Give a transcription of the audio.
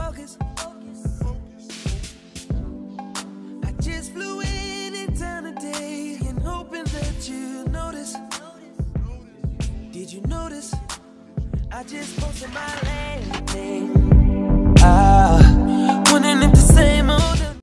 focus. I just flew in in town today and hoping that you notice. Did you notice? I just posted my last.